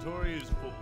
inventory is full.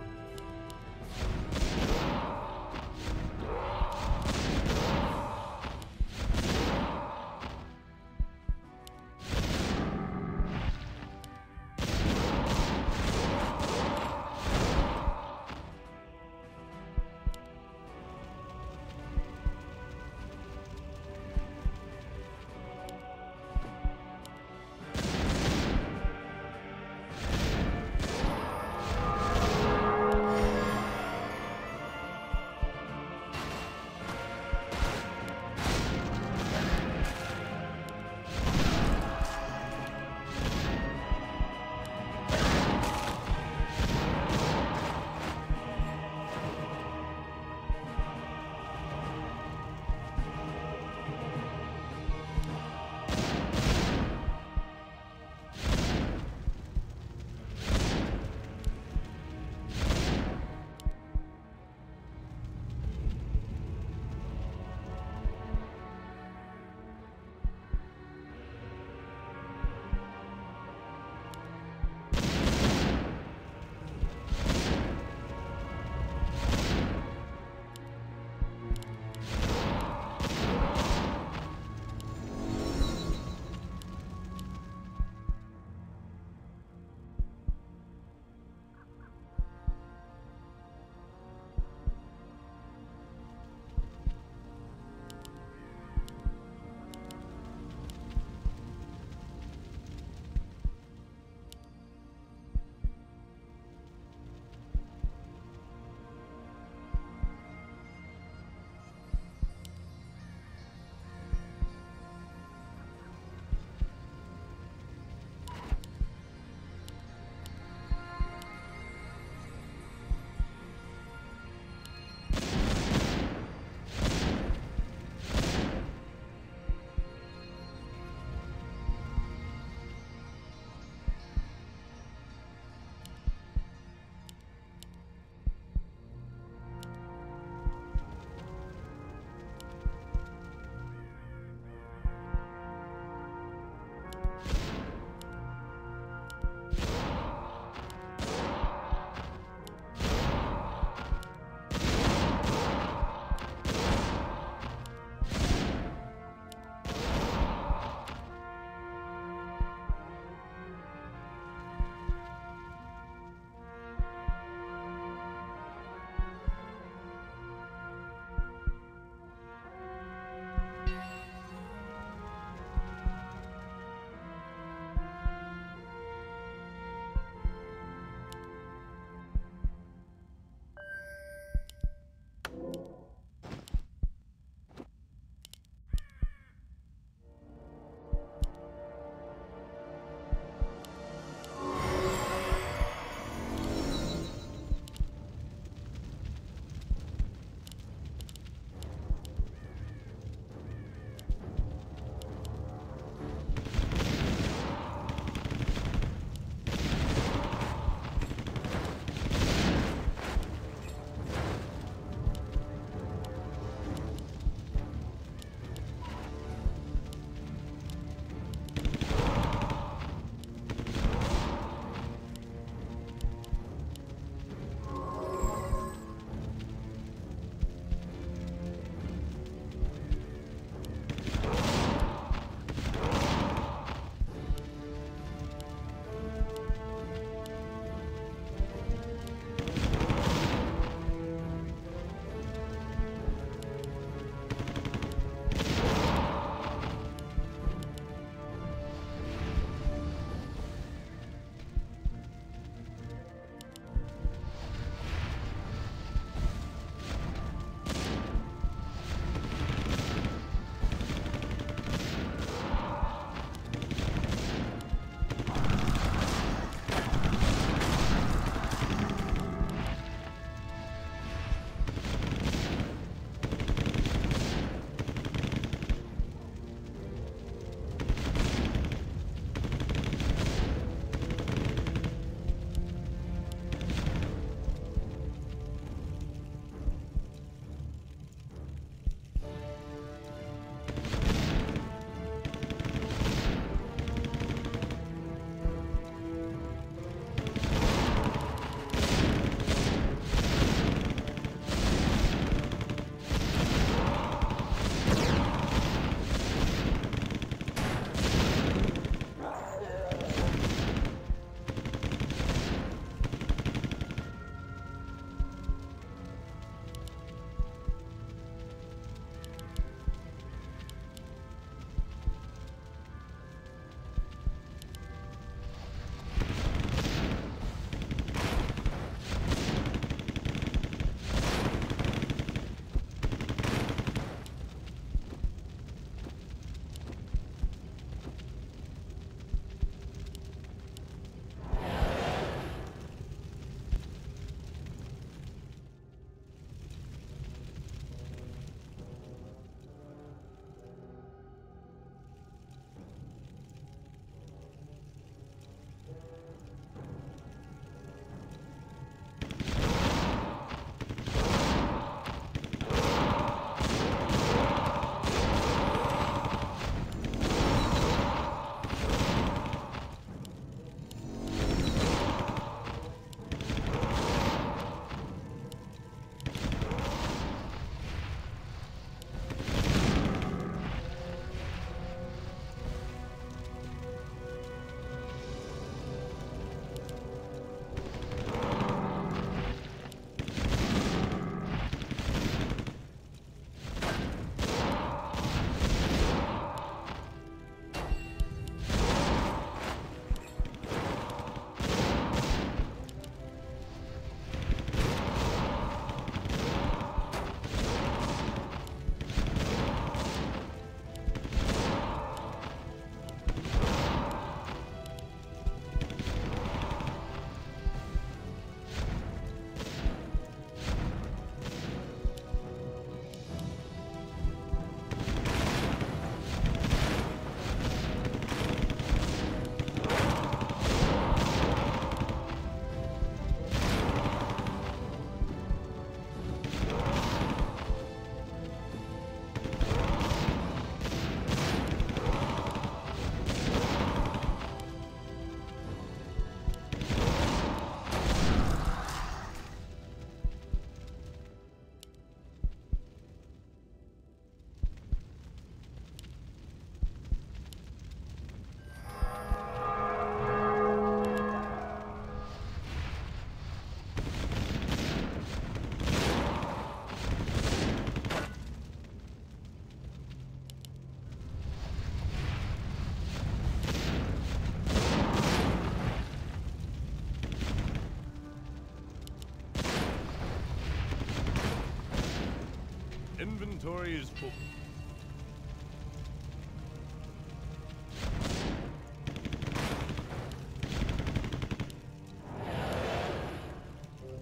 Inventory is full.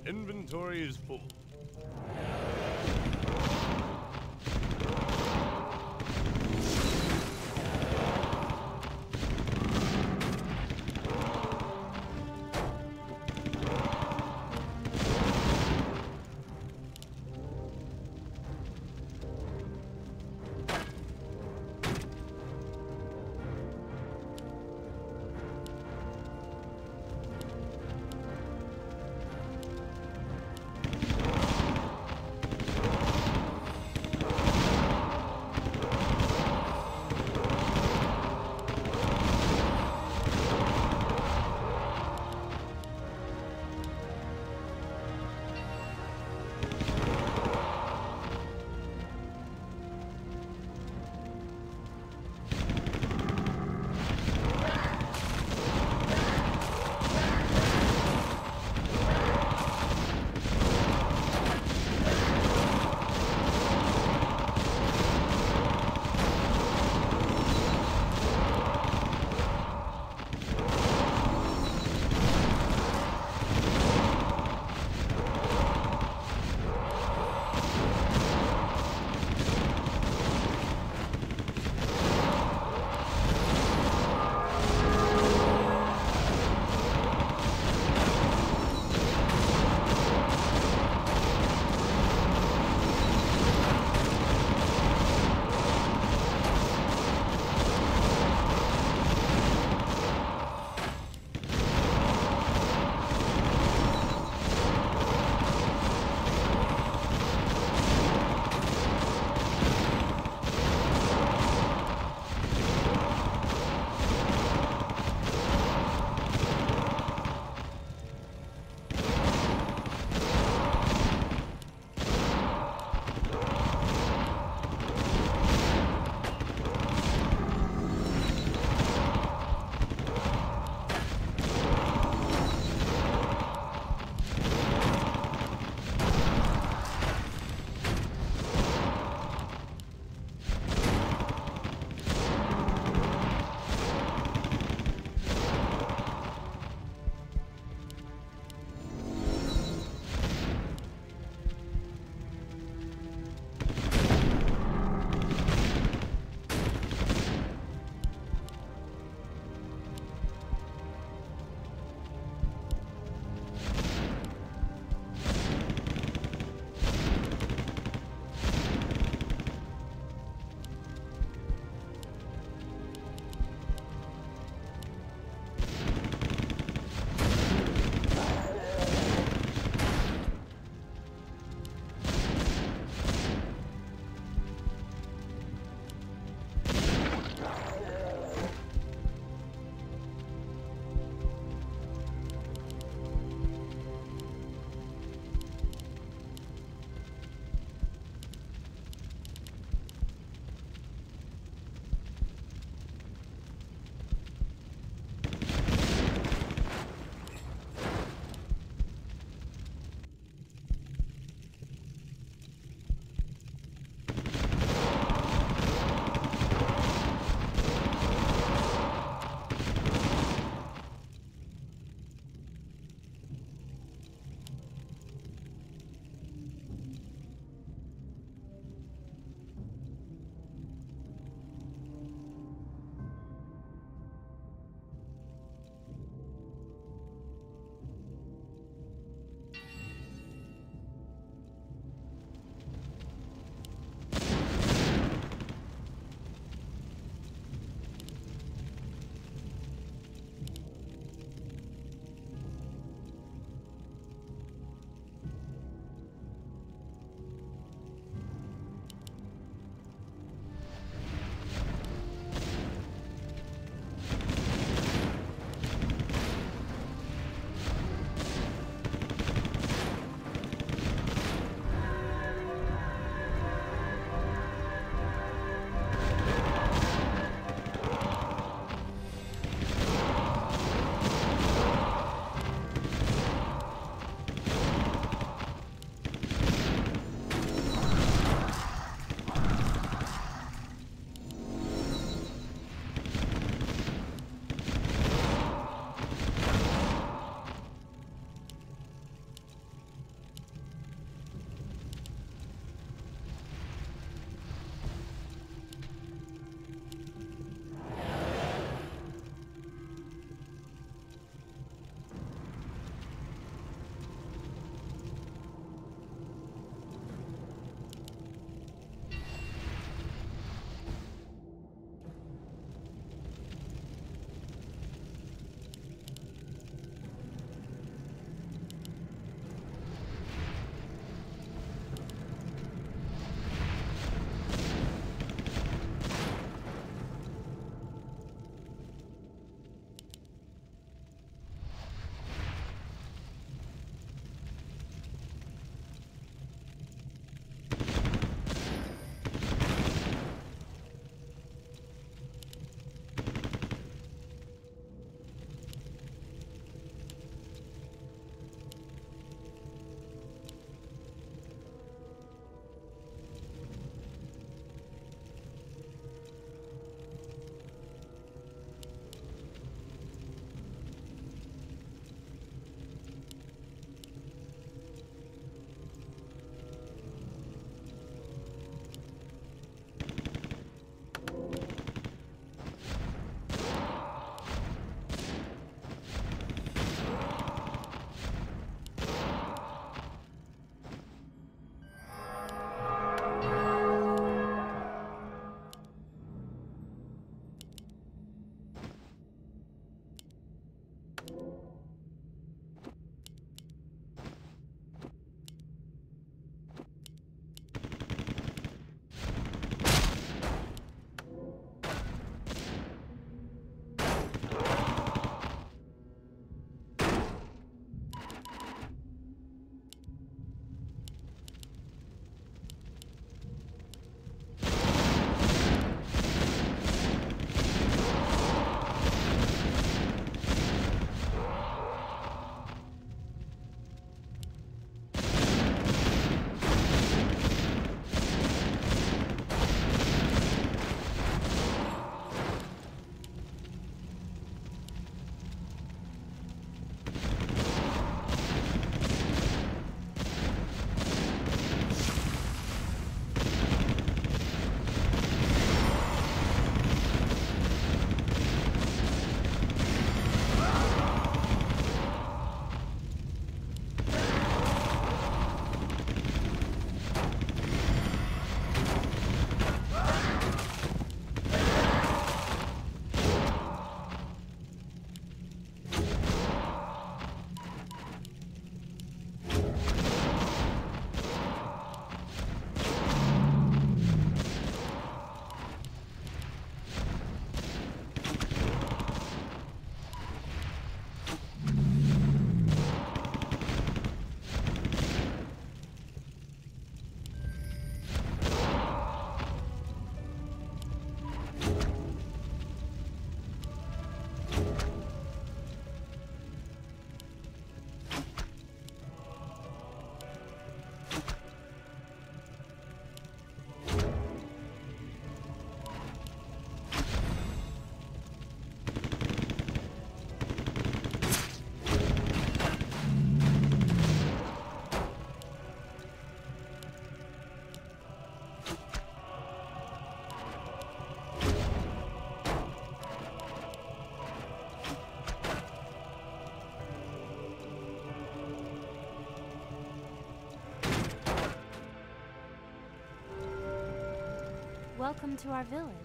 Inventory is full. Welcome to our village.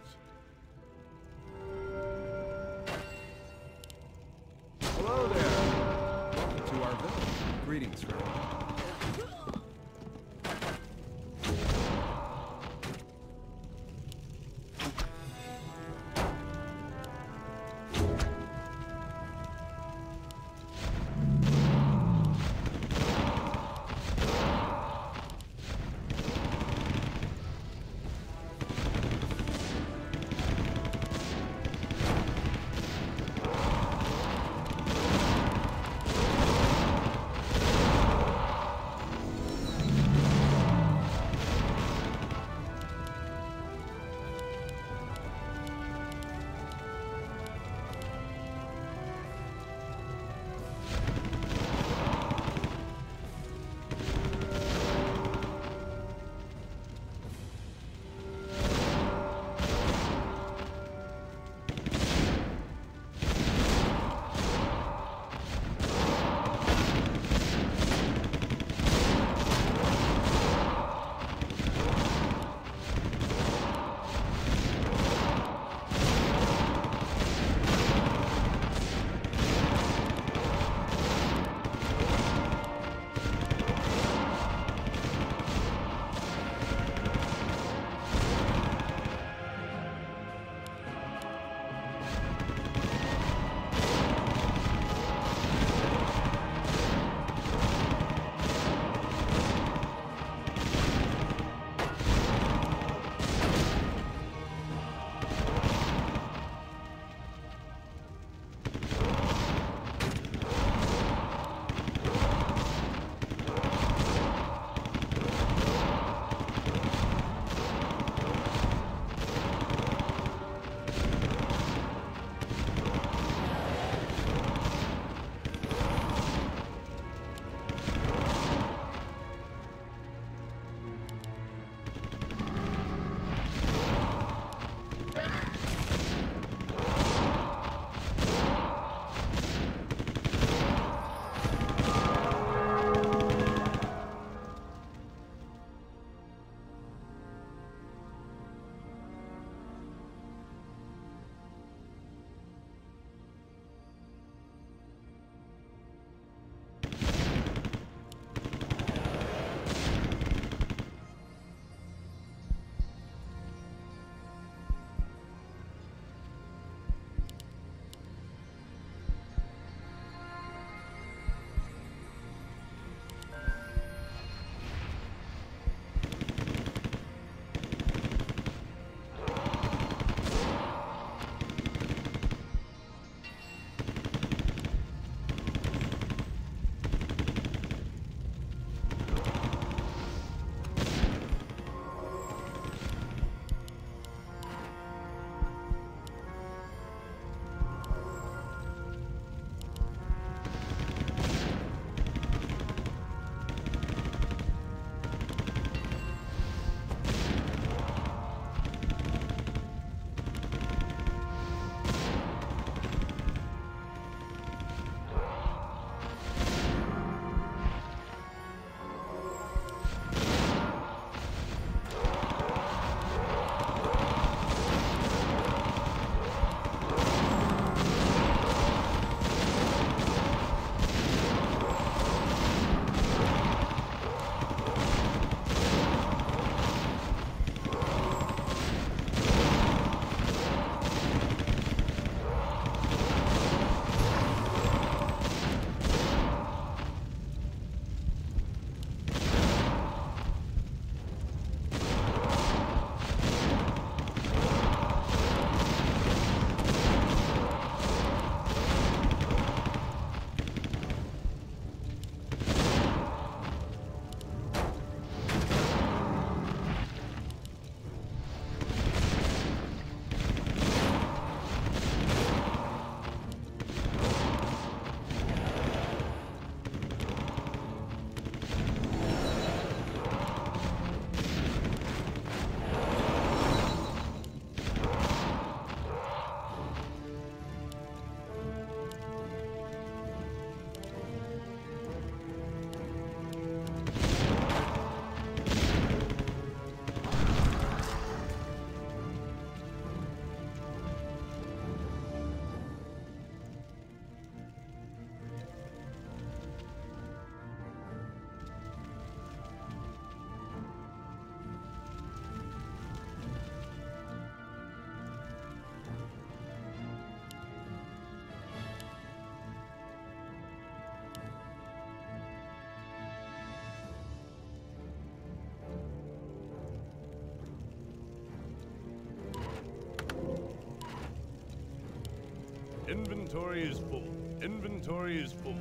Inventory is full. Inventory is full.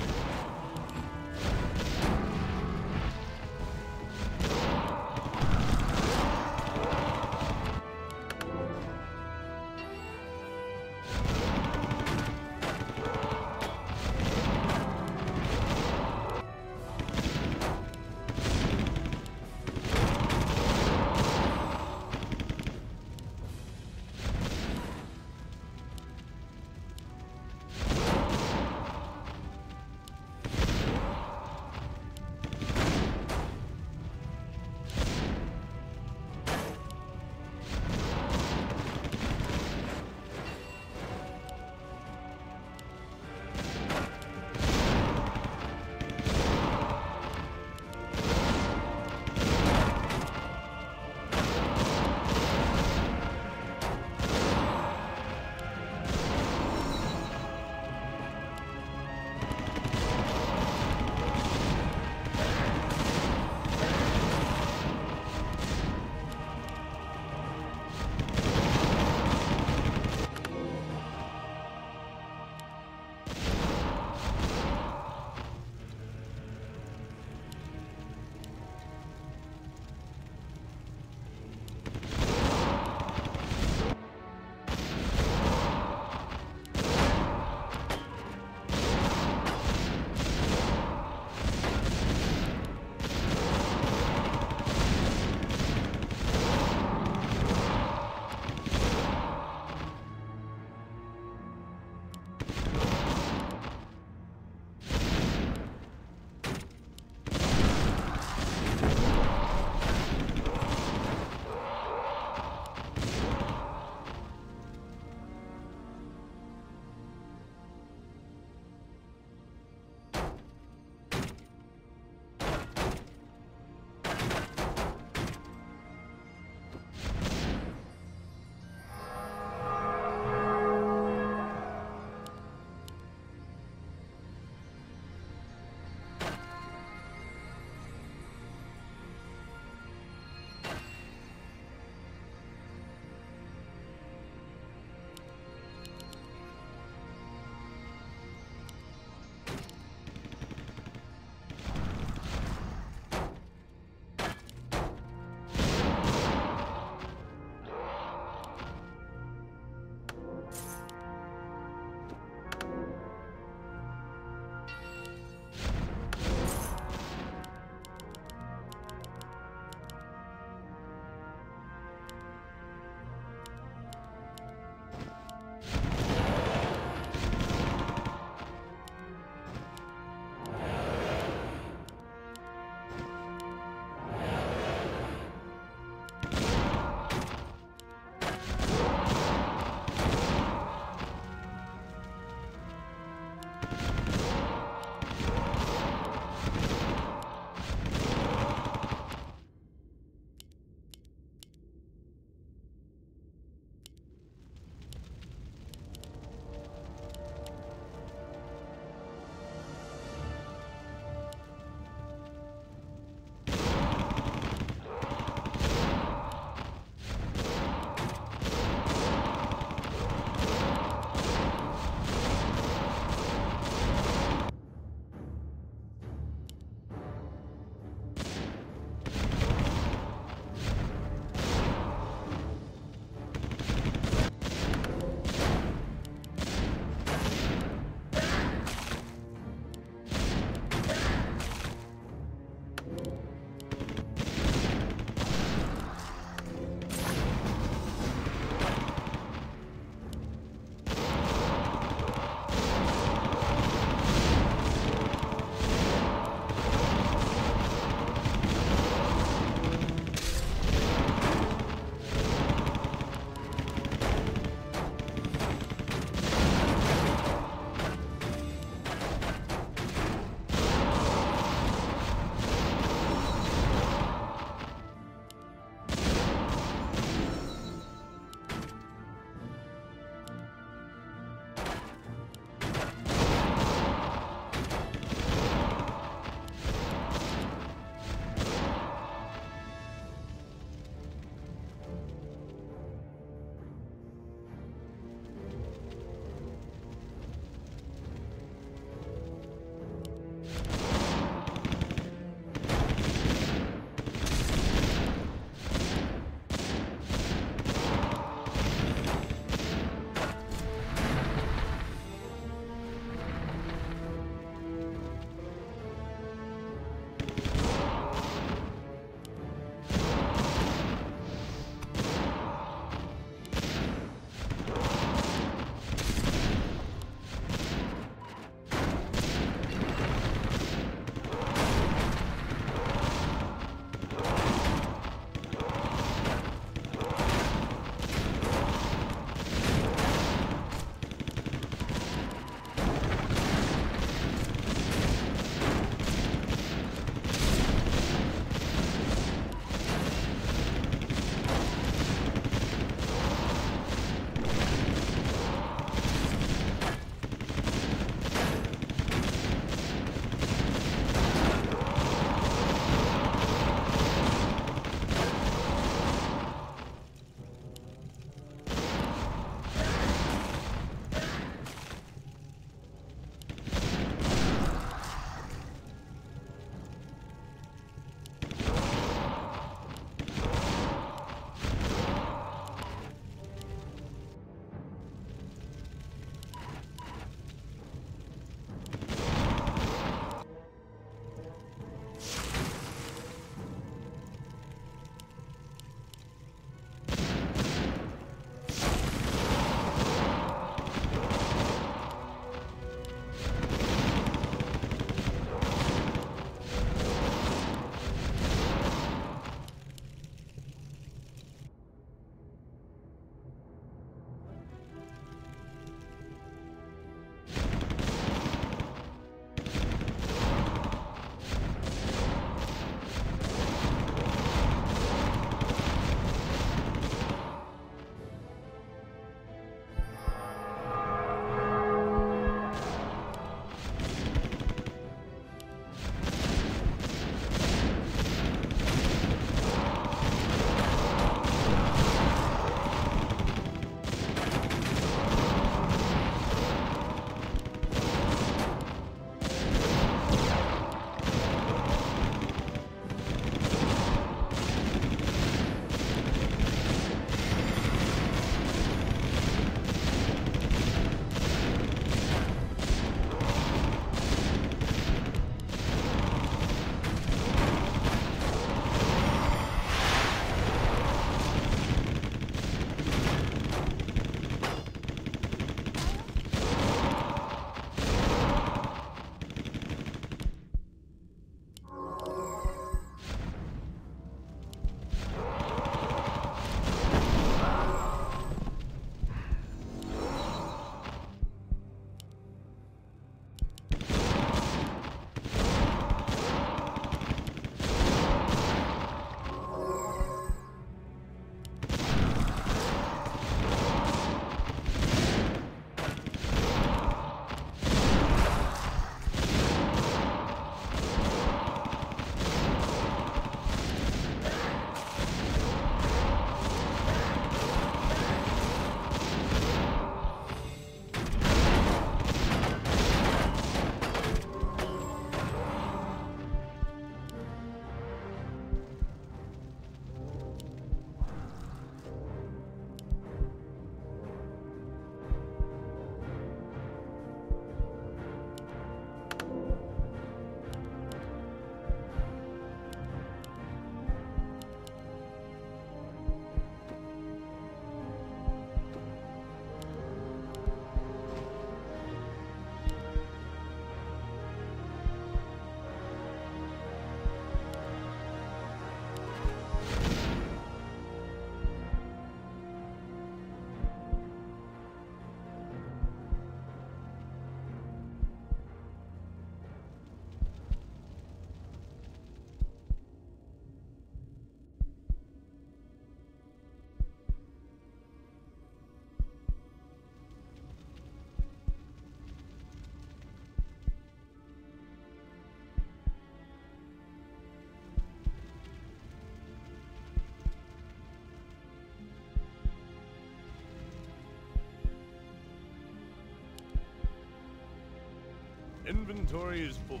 Inventory is full.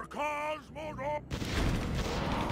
Cars moved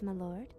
my lord.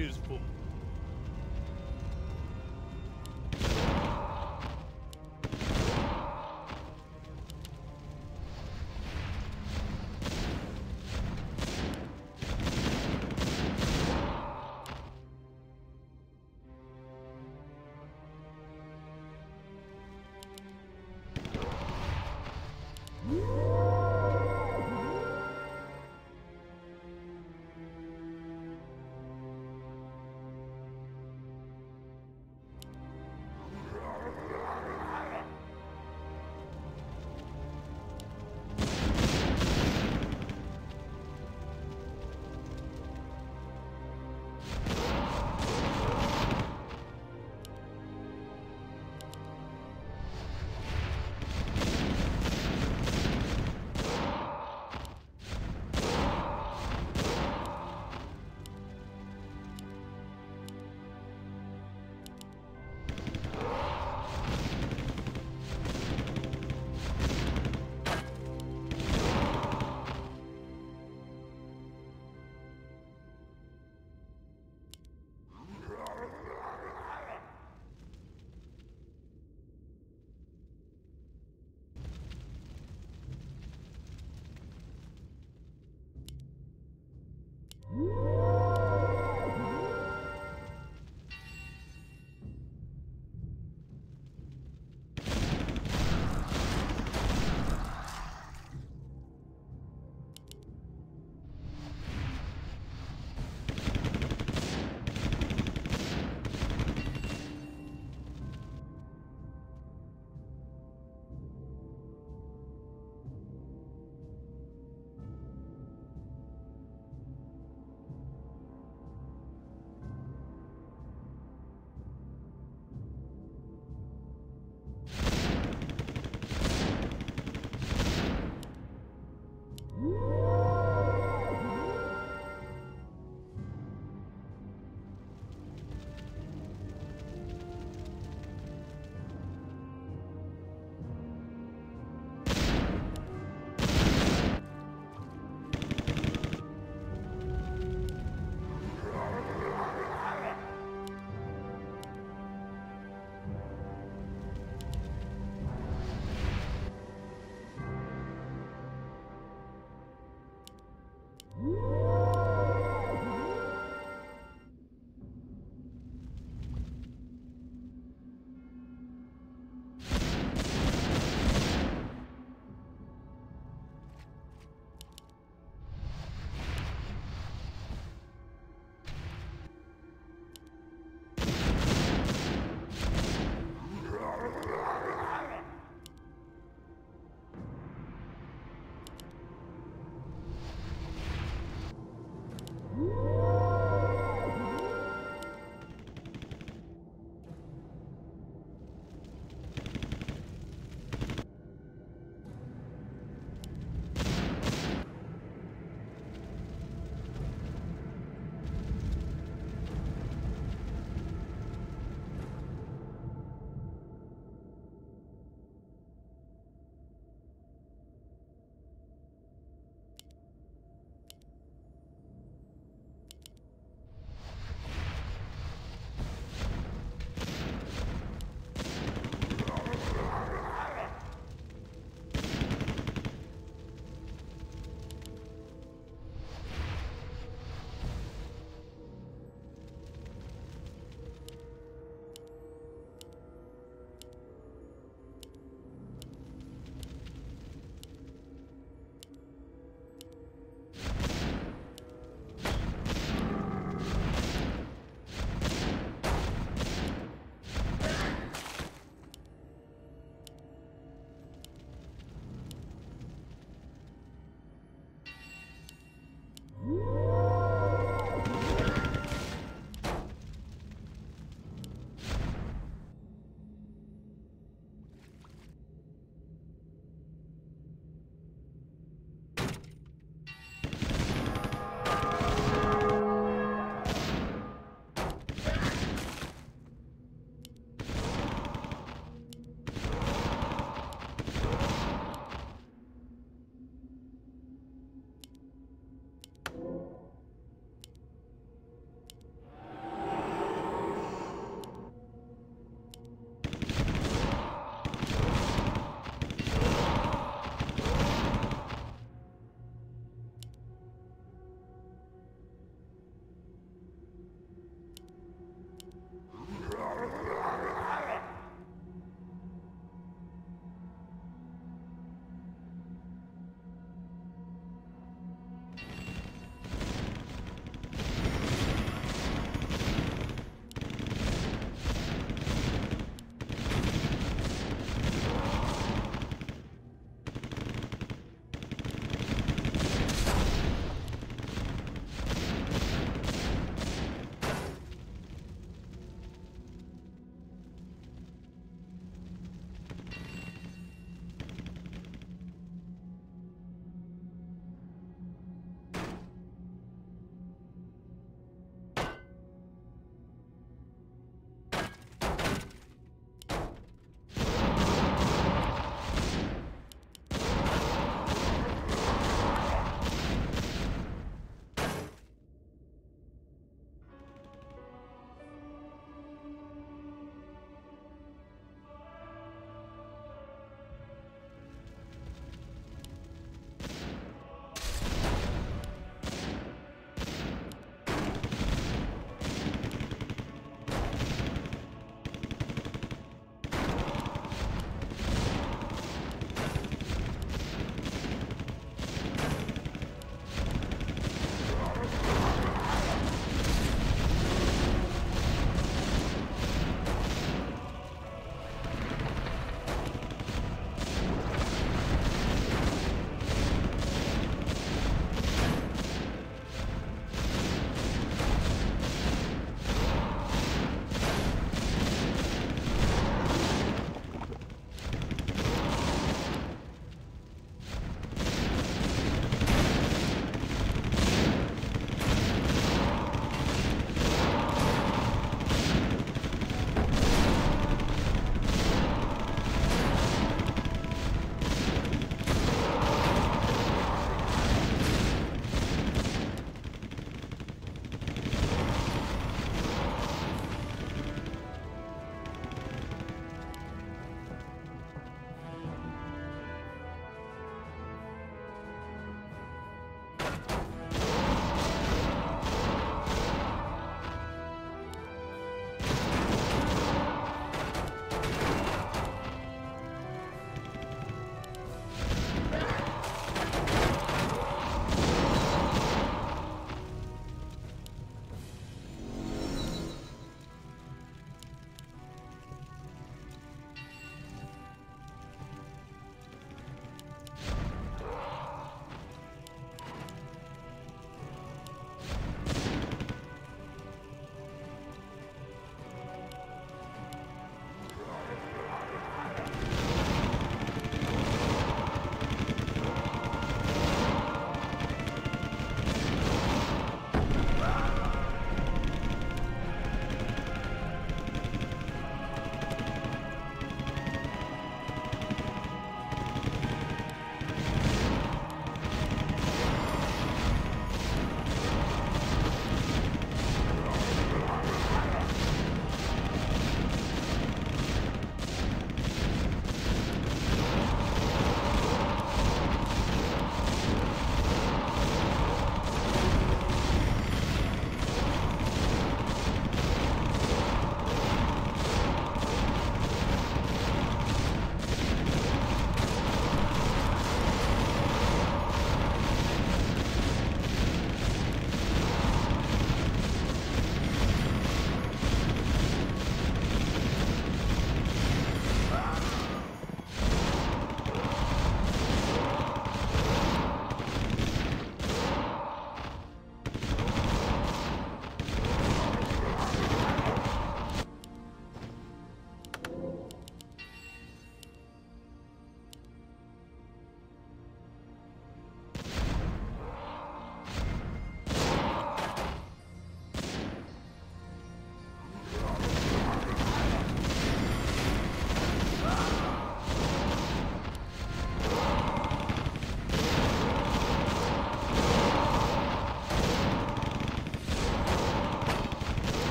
beautiful.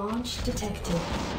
Launch detected.